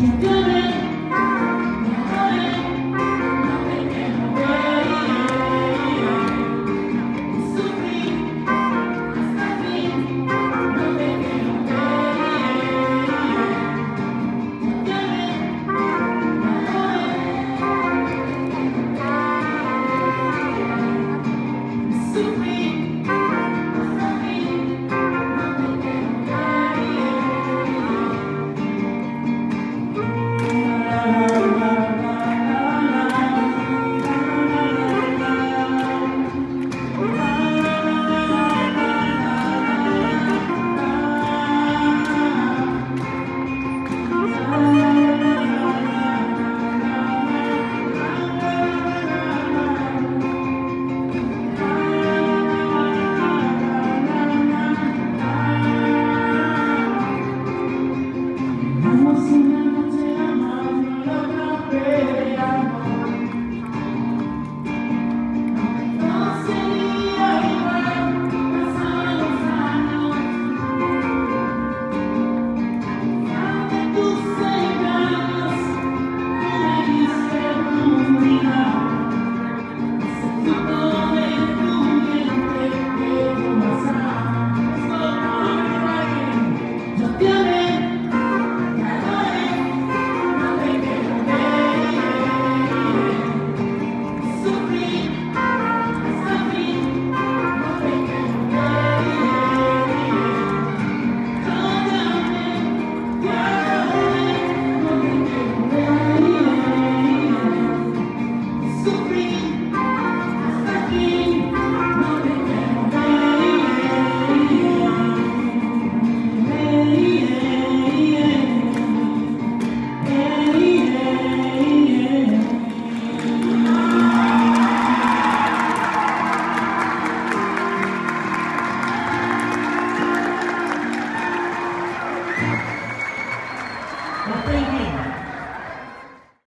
You're